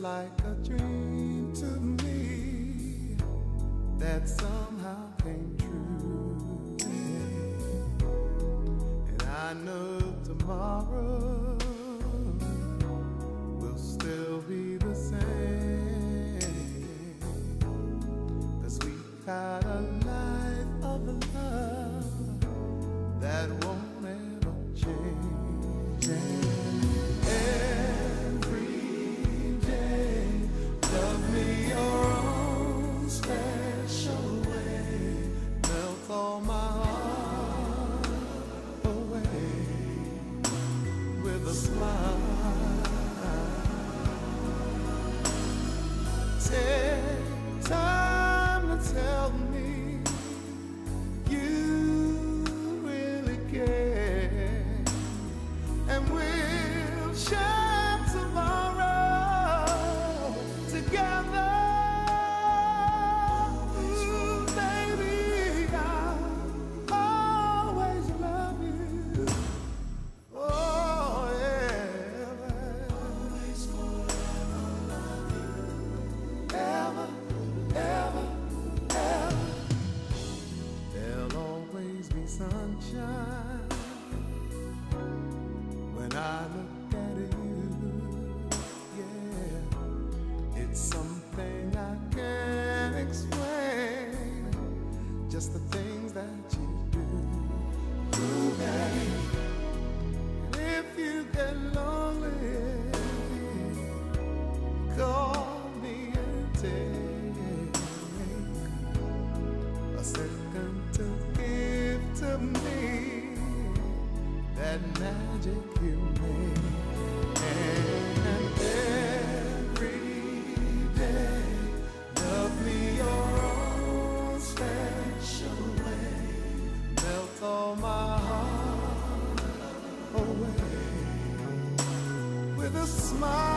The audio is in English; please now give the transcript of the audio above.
like a dream to me that somehow came true. And I know tomorrow will still be the same. Cause we got smile. just the thing. smile.